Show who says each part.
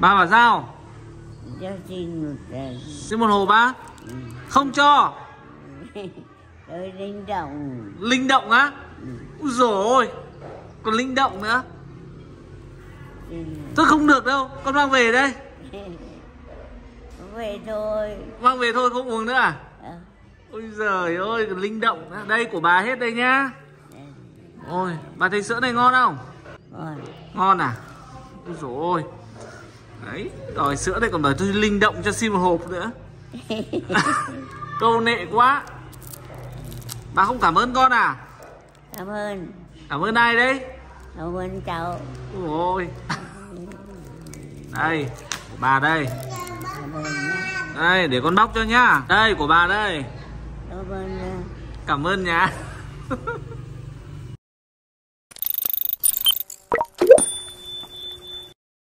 Speaker 1: Bà bảo sao?
Speaker 2: Cho xin một lần.
Speaker 1: Xin một hộp á Không cho.
Speaker 2: Tôi linh động.
Speaker 1: Linh động á? Úi dồi ôi. Còn linh động nữa.
Speaker 2: Xin
Speaker 1: Thôi không được đâu. Con mang về đây.
Speaker 2: Về thôi.
Speaker 1: Mang về thôi không uống nữa à?
Speaker 2: Ờ,
Speaker 1: Ôi giời ơi còn linh động nữa. Đây của bà hết đây nhá.
Speaker 2: Đây.
Speaker 1: Ôi bà thấy sữa này ngon không?
Speaker 2: Rồi.
Speaker 1: Ngon à? Ôi dồi ôi Đấy Đòi sữa đây còn bảo tôi linh động cho xin một hộp nữa. Câu nệ quá. Bà không cảm ơn con à?
Speaker 2: Cảm ơn.
Speaker 1: Cảm ơn ai đấy?
Speaker 2: Cảm ơn cháu.
Speaker 1: Ôi. Đây Của bà đây.
Speaker 2: Cảm ơn nhé
Speaker 1: Đây để con bóc cho nhá. Đây của bà đây.
Speaker 2: Cảm ơn nhé.
Speaker 1: Cảm ơn nhá